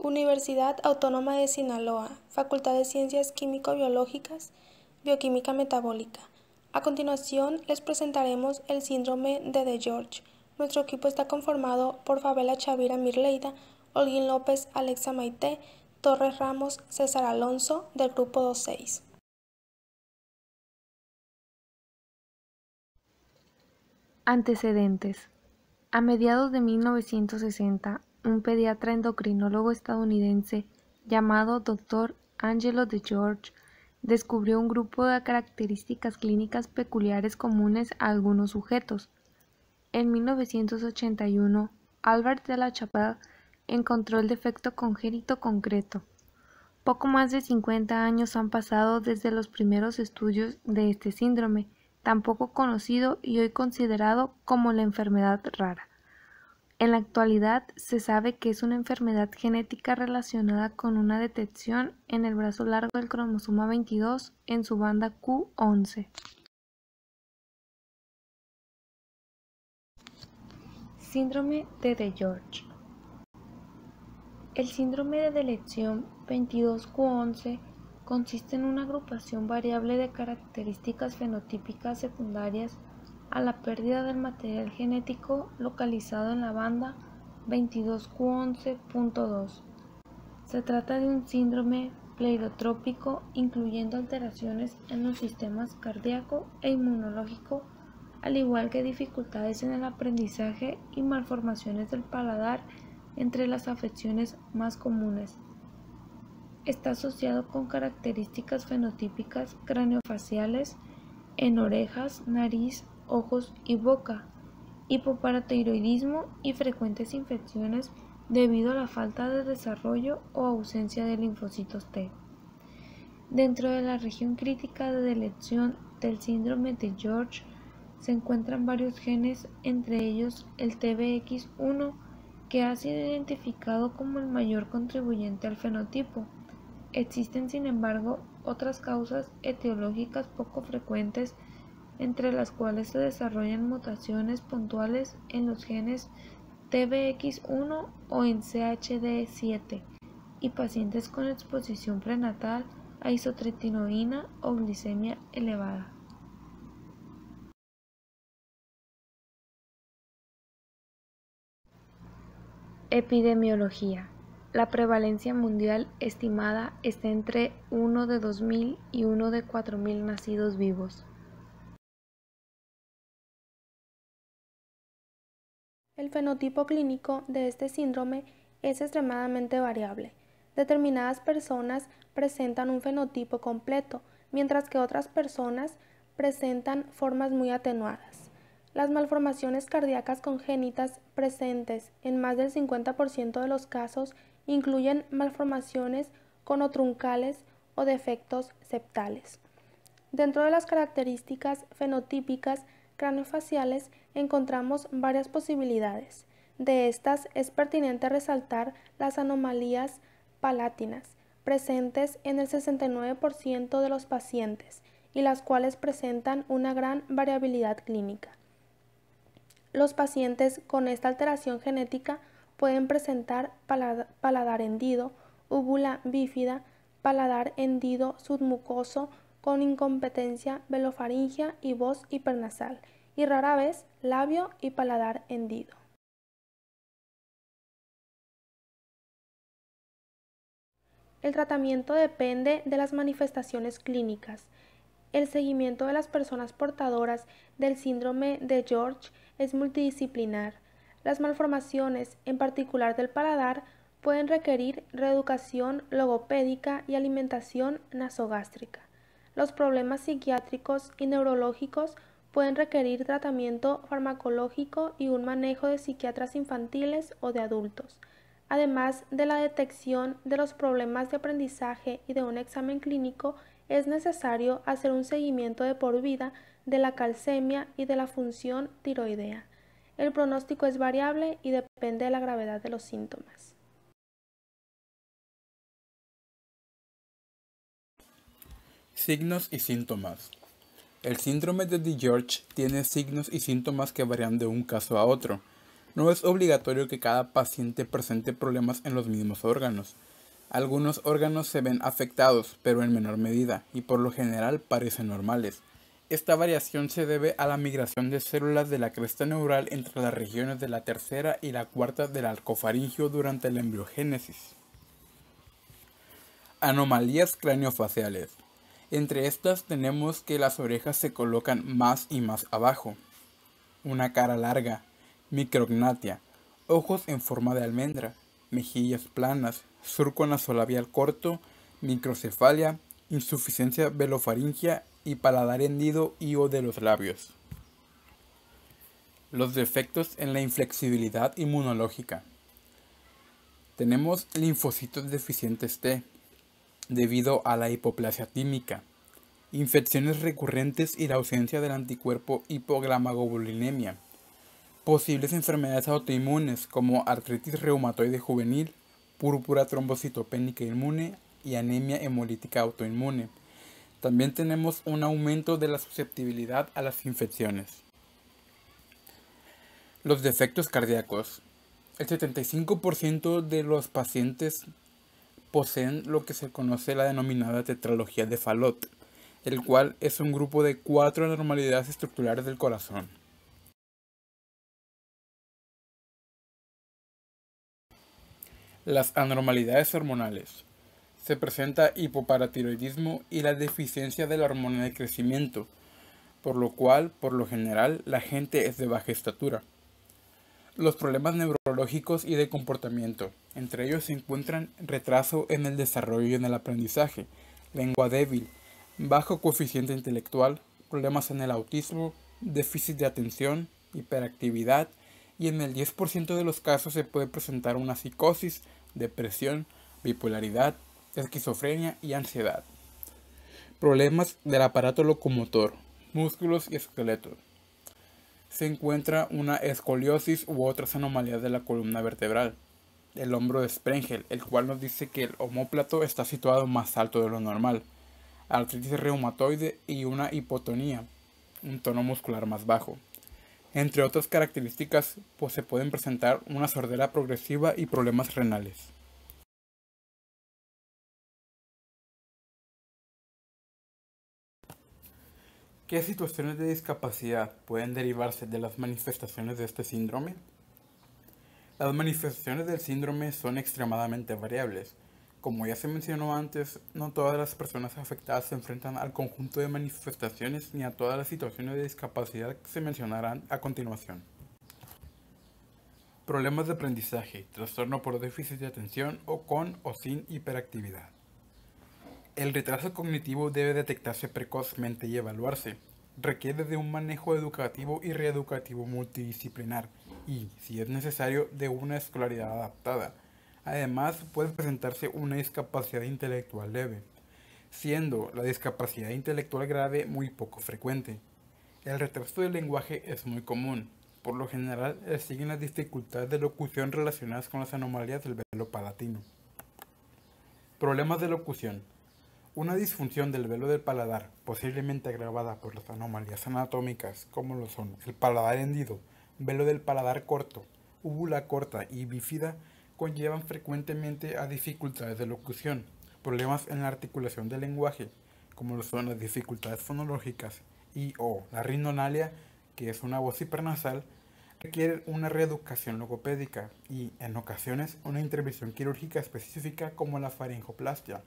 Universidad Autónoma de Sinaloa, Facultad de Ciencias Químico-Biológicas, Bioquímica Metabólica. A continuación les presentaremos el síndrome de De George. Nuestro equipo está conformado por Fabela Chavira Mirleida, Olguín López, Alexa Maite, Torres Ramos, César Alonso, del grupo 26. Antecedentes. A mediados de 1960, un pediatra endocrinólogo estadounidense llamado Dr. Angelo de George descubrió un grupo de características clínicas peculiares comunes a algunos sujetos. En 1981, Albert de la Chapelle encontró el defecto congénito concreto. Poco más de 50 años han pasado desde los primeros estudios de este síndrome, tan poco conocido y hoy considerado como la enfermedad rara. En la actualidad se sabe que es una enfermedad genética relacionada con una detección en el brazo largo del cromosoma 22 en su banda Q11. Síndrome de De George El síndrome de delección 22Q11 consiste en una agrupación variable de características fenotípicas secundarias a la pérdida del material genético localizado en la banda 22q11.2. Se trata de un síndrome pleidotrópico incluyendo alteraciones en los sistemas cardíaco e inmunológico, al igual que dificultades en el aprendizaje y malformaciones del paladar entre las afecciones más comunes. Está asociado con características fenotípicas craneofaciales en orejas, nariz, ojos y boca, hipoparatiroidismo y frecuentes infecciones debido a la falta de desarrollo o ausencia de linfocitos T. Dentro de la región crítica de delección del síndrome de George se encuentran varios genes, entre ellos el TBX1, que ha sido identificado como el mayor contribuyente al fenotipo. Existen, sin embargo, otras causas etiológicas poco frecuentes entre las cuales se desarrollan mutaciones puntuales en los genes TBX1 o en CHD7 y pacientes con exposición prenatal a isotretinoína o glicemia elevada. Epidemiología. La prevalencia mundial estimada está entre 1 de 2.000 y 1 de 4.000 nacidos vivos. El fenotipo clínico de este síndrome es extremadamente variable. Determinadas personas presentan un fenotipo completo, mientras que otras personas presentan formas muy atenuadas. Las malformaciones cardíacas congénitas presentes en más del 50% de los casos incluyen malformaciones conotruncales o defectos septales. Dentro de las características fenotípicas craneofaciales encontramos varias posibilidades. De estas es pertinente resaltar las anomalías palatinas, presentes en el 69% de los pacientes y las cuales presentan una gran variabilidad clínica. Los pacientes con esta alteración genética pueden presentar paladar hendido, úvula bífida, paladar hendido submucoso con incompetencia velofaringia y voz hipernasal, y rara vez labio y paladar hendido. El tratamiento depende de las manifestaciones clínicas. El seguimiento de las personas portadoras del síndrome de George es multidisciplinar. Las malformaciones, en particular del paladar, pueden requerir reeducación logopédica y alimentación nasogástrica. Los problemas psiquiátricos y neurológicos pueden requerir tratamiento farmacológico y un manejo de psiquiatras infantiles o de adultos, además de la detección de los problemas de aprendizaje y de un examen clínico, es necesario hacer un seguimiento de por vida de la calcemia y de la función tiroidea. El pronóstico es variable y depende de la gravedad de los síntomas. Signos y síntomas. El síndrome de DiGeorge tiene signos y síntomas que varían de un caso a otro. No es obligatorio que cada paciente presente problemas en los mismos órganos. Algunos órganos se ven afectados, pero en menor medida, y por lo general parecen normales. Esta variación se debe a la migración de células de la cresta neural entre las regiones de la tercera y la cuarta del arcofaringio durante la embriogénesis. Anomalías craneofaciales. Entre estas tenemos que las orejas se colocan más y más abajo, una cara larga, micrognatia, ojos en forma de almendra, mejillas planas, surco nasolabial corto, microcefalia, insuficiencia velofaringia y paladar hendido y o de los labios. Los defectos en la inflexibilidad inmunológica. Tenemos linfocitos deficientes T, debido a la hipoplasia tímica, infecciones recurrentes y la ausencia del anticuerpo hipoglamaglobulinemia, posibles enfermedades autoinmunes como artritis reumatoide juvenil, púrpura trombocitopénica inmune y anemia hemolítica autoinmune. También tenemos un aumento de la susceptibilidad a las infecciones. Los defectos cardíacos. El 75% de los pacientes poseen lo que se conoce la denominada tetralogía de Fallot, el cual es un grupo de cuatro anormalidades estructurales del corazón. Las anormalidades hormonales. Se presenta hipoparatiroidismo y la deficiencia de la hormona de crecimiento, por lo cual, por lo general, la gente es de baja estatura. Los problemas neurológicos y de comportamiento. Entre ellos se encuentran retraso en el desarrollo y en el aprendizaje, lengua débil, bajo coeficiente intelectual, problemas en el autismo, déficit de atención, hiperactividad y en el 10% de los casos se puede presentar una psicosis, depresión, bipolaridad, esquizofrenia y ansiedad. Problemas del aparato locomotor, músculos y esqueletos. Se encuentra una escoliosis u otras anomalías de la columna vertebral. El hombro de Sprengel, el cual nos dice que el homóplato está situado más alto de lo normal. Artritis reumatoide y una hipotonía, un tono muscular más bajo. Entre otras características, pues se pueden presentar una sordera progresiva y problemas renales. ¿Qué situaciones de discapacidad pueden derivarse de las manifestaciones de este síndrome? Las manifestaciones del síndrome son extremadamente variables. Como ya se mencionó antes, no todas las personas afectadas se enfrentan al conjunto de manifestaciones ni a todas las situaciones de discapacidad que se mencionarán a continuación. Problemas de aprendizaje, trastorno por déficit de atención o con o sin hiperactividad. El retraso cognitivo debe detectarse precozmente y evaluarse. Requiere de un manejo educativo y reeducativo multidisciplinar y, si es necesario, de una escolaridad adaptada. Además, puede presentarse una discapacidad intelectual leve, siendo la discapacidad intelectual grave muy poco frecuente. El retraso del lenguaje es muy común. Por lo general, siguen las dificultades de locución relacionadas con las anomalías del velo palatino. Problemas de locución. Una disfunción del velo del paladar, posiblemente agravada por las anomalías anatómicas como lo son el paladar hendido, velo del paladar corto, úvula corta y bífida, conllevan frecuentemente a dificultades de locución, problemas en la articulación del lenguaje, como lo son las dificultades fonológicas y o la rinonalia, que es una voz hipernasal, requiere una reeducación logopédica y, en ocasiones, una intervención quirúrgica específica como la faringoplastia.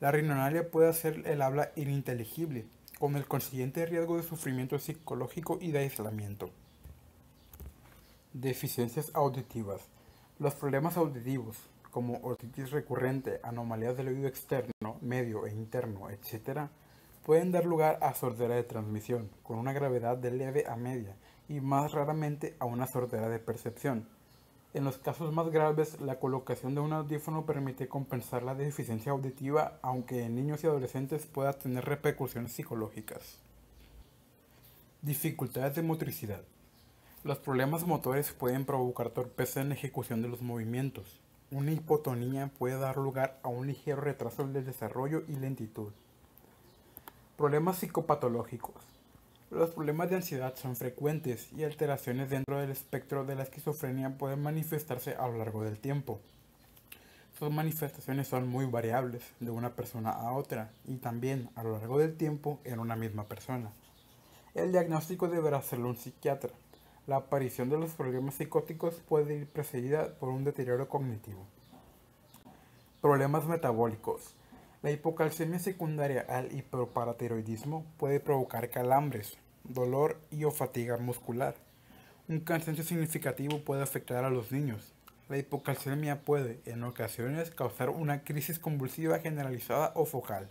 La rinonalia puede hacer el habla ininteligible, con el consiguiente riesgo de sufrimiento psicológico y de aislamiento. Deficiencias auditivas. Los problemas auditivos, como otitis recurrente, anomalías del oído externo, medio e interno, etc., pueden dar lugar a sordera de transmisión, con una gravedad de leve a media, y más raramente a una sordera de percepción, en los casos más graves, la colocación de un audífono permite compensar la deficiencia auditiva, aunque en niños y adolescentes pueda tener repercusiones psicológicas. Dificultades de motricidad. Los problemas motores pueden provocar torpeza en la ejecución de los movimientos. Una hipotonía puede dar lugar a un ligero retraso del desarrollo y lentitud. Problemas psicopatológicos. Los problemas de ansiedad son frecuentes y alteraciones dentro del espectro de la esquizofrenia pueden manifestarse a lo largo del tiempo. Sus manifestaciones son muy variables de una persona a otra y también a lo largo del tiempo en una misma persona. El diagnóstico deberá hacerlo un psiquiatra. La aparición de los problemas psicóticos puede ir precedida por un deterioro cognitivo. Problemas metabólicos. La hipocalcemia secundaria al hiperparatiroidismo puede provocar calambres, dolor y o fatiga muscular. Un cansancio significativo puede afectar a los niños. La hipocalcemia puede, en ocasiones, causar una crisis convulsiva generalizada o focal.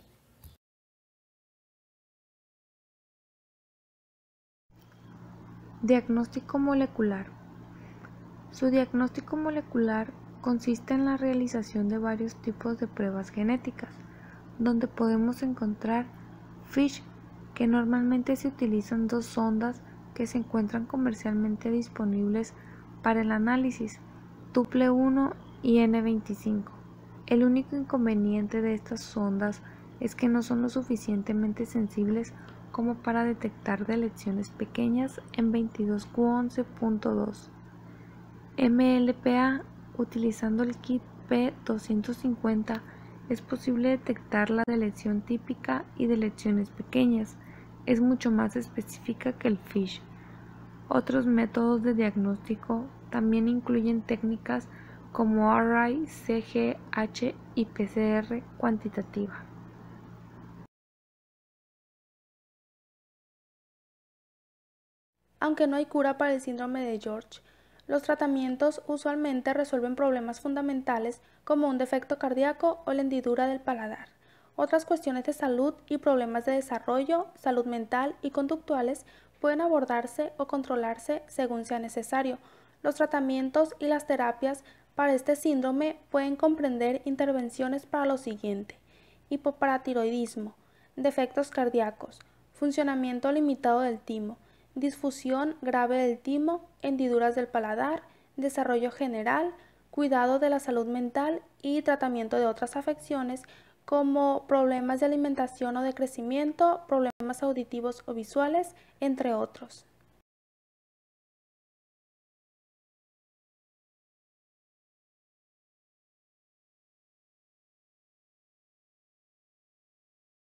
Diagnóstico molecular. Su diagnóstico molecular consiste en la realización de varios tipos de pruebas genéticas donde podemos encontrar FISH, que normalmente se utilizan dos sondas que se encuentran comercialmente disponibles para el análisis, Tuple 1 y N25. El único inconveniente de estas sondas es que no son lo suficientemente sensibles como para detectar delecciones pequeñas en 22Q11.2. MLPA, utilizando el kit P250, es posible detectar la delección típica y delecciones pequeñas. Es mucho más específica que el FISH. Otros métodos de diagnóstico también incluyen técnicas como RI, CGH y PCR cuantitativa. Aunque no hay cura para el síndrome de George, los tratamientos usualmente resuelven problemas fundamentales como un defecto cardíaco o la hendidura del paladar. Otras cuestiones de salud y problemas de desarrollo, salud mental y conductuales pueden abordarse o controlarse según sea necesario. Los tratamientos y las terapias para este síndrome pueden comprender intervenciones para lo siguiente: hipoparatiroidismo, defectos cardíacos, funcionamiento limitado del timo, disfusión grave del timo, hendiduras del paladar, desarrollo general, cuidado de la salud mental y tratamiento de otras afecciones como problemas de alimentación o de crecimiento, problemas auditivos o visuales, entre otros.